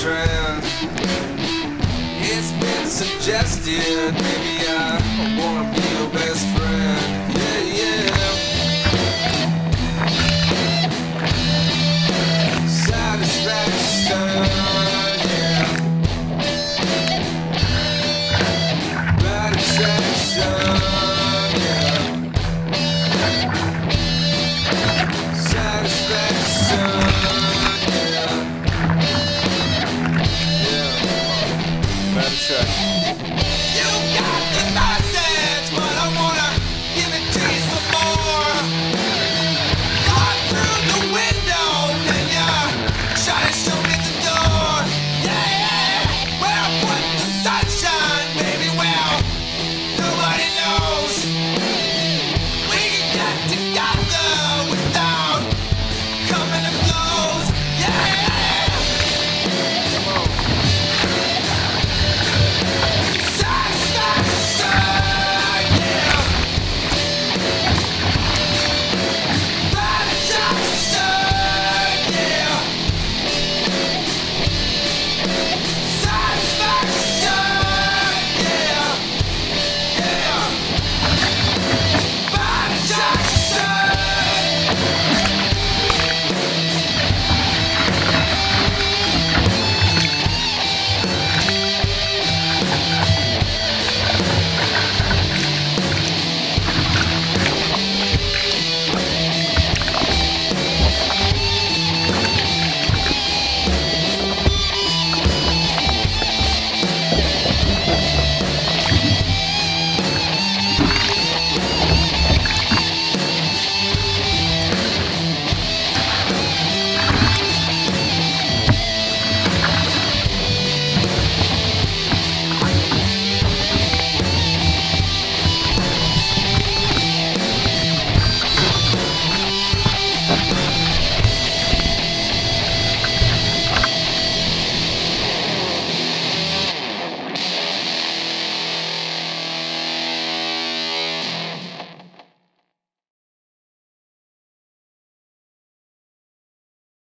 trend. It's been suggested, maybe I wanna be your best friend.